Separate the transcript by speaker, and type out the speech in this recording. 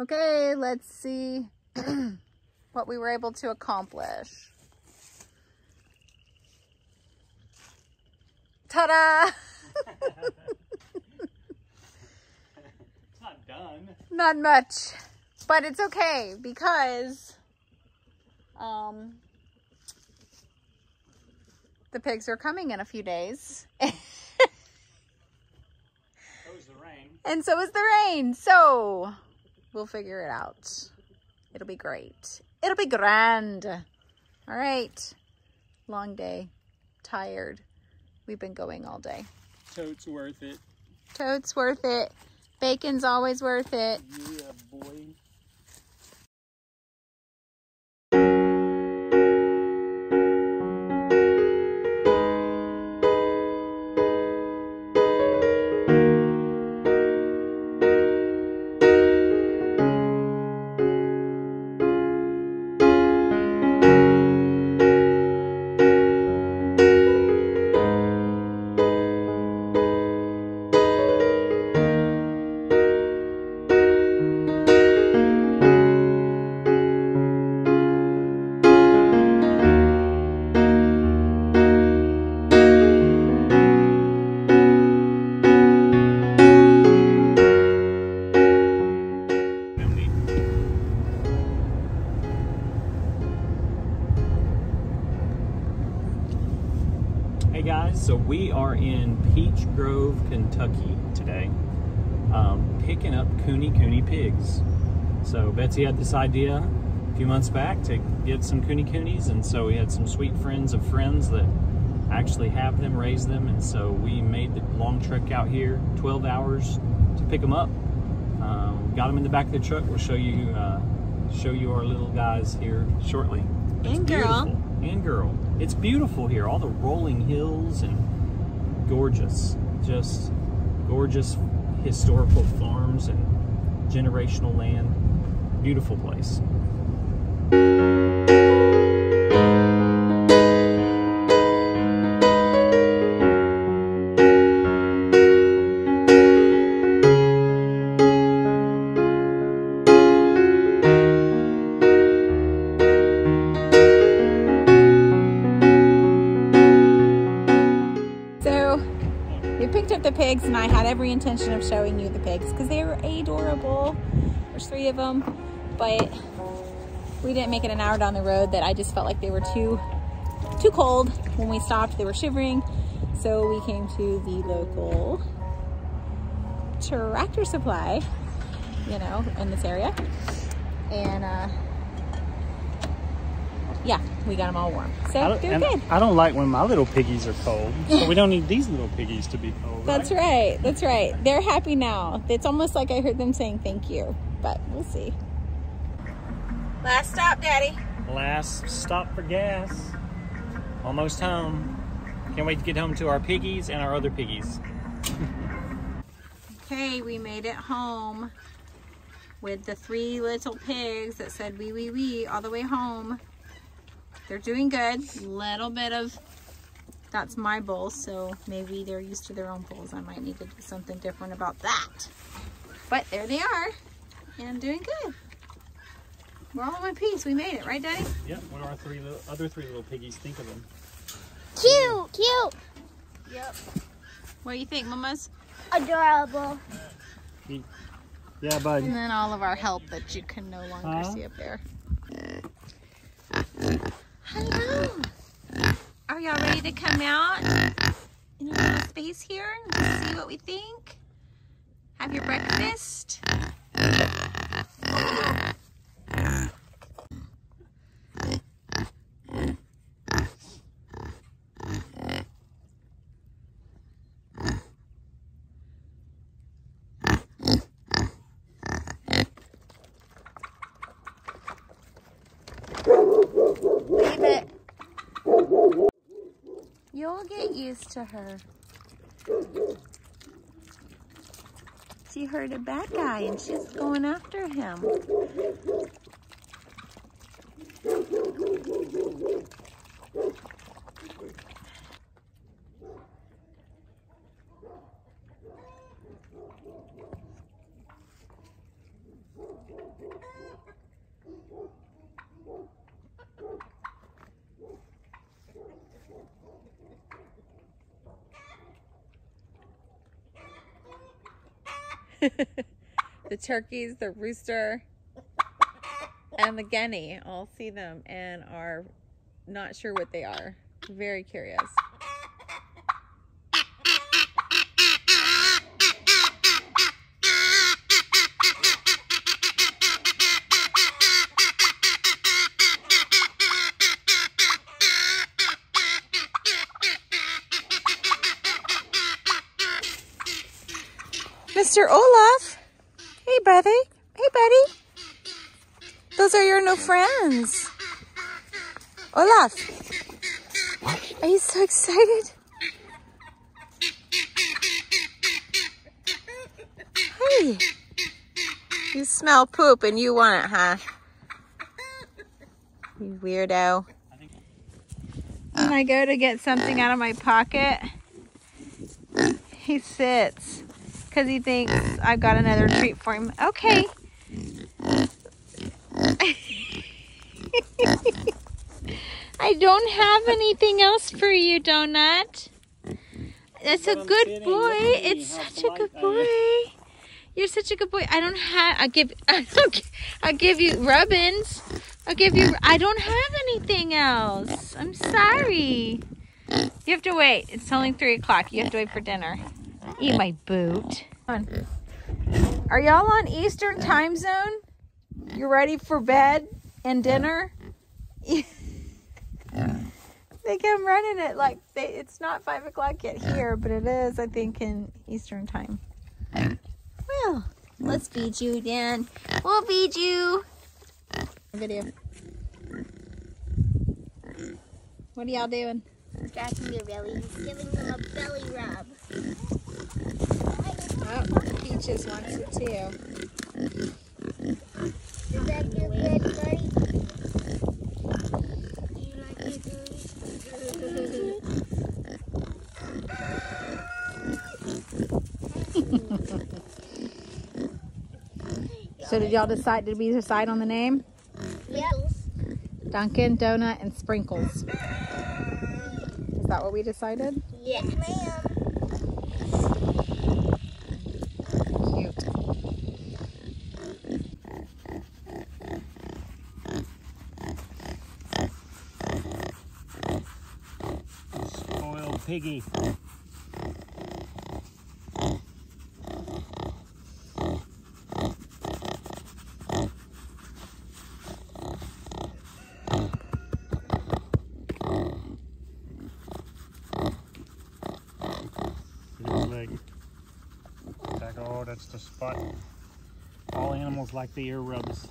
Speaker 1: Okay, let's see what we were able to accomplish. Ta-da!
Speaker 2: It's not done.
Speaker 1: Not much, but it's okay because um, the pigs are coming in a few days.
Speaker 2: That was the rain.
Speaker 1: And so is the rain. So we'll figure it out. It'll be great. It'll be grand. All right. Long day. Tired. We've been going all day.
Speaker 2: Totes worth it.
Speaker 1: Toad's worth it. Bacon's always worth it.
Speaker 2: Yeah, boy. Hey guys, so we are in Peach Grove, Kentucky today, um, picking up kunekune pigs. So Betsy had this idea a few months back to get some kunekunes, and so we had some sweet friends of friends that actually have them, raise them, and so we made the long trek out here, 12 hours to pick them up. Um, got them in the back of the truck. We'll show you uh, show you our little guys here shortly. It's
Speaker 1: And girl.
Speaker 2: beautiful. And girl. It's beautiful here. All the rolling hills and gorgeous. Just gorgeous historical farms and generational land. Beautiful place.
Speaker 1: Picked up the pigs and I had every intention of showing you the pigs because they were adorable. There's three of them, but we didn't make it an hour down the road that I just felt like they were too too cold when we stopped. They were shivering. So we came to the local tractor supply, you know, in this area. And uh yeah, we got them all warm. So they're good.
Speaker 2: I don't like when my little piggies are cold, so we don't need these little piggies to be cold.
Speaker 1: That's right. That's right. They're happy now. It's almost like I heard them saying thank you, but we'll see. Last stop, Daddy.
Speaker 2: Last stop for gas. Almost home. Can't wait to get home to our piggies and our other piggies.
Speaker 1: Okay, we made it home with the three little pigs that said wee wee wee all the way home. They're doing good. Little bit of that's my bowl, so maybe they're used to their own bowls. I might need to do something different about that. But there they are and doing good. We're all in one piece. We made it, right, Daddy?
Speaker 2: Yep. What do our three little, other three little piggies think of them?
Speaker 3: Cute, cute,
Speaker 1: Yep. What do you think, Mamas?
Speaker 3: adorable.
Speaker 2: Yeah, bud.
Speaker 1: And then all of our help that you can no longer
Speaker 2: Huh?
Speaker 1: see up there. Hello. Are y'all ready to come out in a little space here and see what we think? Have your breakfast? Get used to her. She heard a bad guy and she's going after him. the turkeys, the rooster, and the guinea all see them and are not sure what they are. Very curious. Mr. Olaf. Hey, buddy. Hey, buddy. Those are your new friends. Olaf. Are you so excited? Hey. You smell poop and you want it, huh? You weirdo. When I go to get something out of my pocket, he sits because he thinks I've got another treat for him. Okay. I don't have anything else for you, Donut. That's a good boy. It's such a good boy. You're such a good boy. I don't have. I'll give. I'll give you rubbins. I'll give you. I don't have anything else. I'm sorry. You have to wait. It's only three o'clock. You have to wait for dinner. Eat my boot. Are y'all on Eastern time zone? You ready for bed and dinner? they come running it like they, it's not five o'clock yet here, but it is, I think, in Eastern time. Well, let's feed you, Dan. We'll feed you. Video. What are y'all doing?
Speaker 3: Scratching their bellies, giving them a belly rub.
Speaker 1: Oh, Peaches wants it too.
Speaker 3: Is that your good, buddy? Do you like it,
Speaker 1: So did y'all decide? Did we decide on the name?
Speaker 3: Yep.
Speaker 1: Duncan Donut and Sprinkles. Is that what we decided?
Speaker 3: Yes, ma'am.
Speaker 1: Cute.
Speaker 2: Spoiled piggy. Like, oh, that's the spot. All animals like the ear rubs.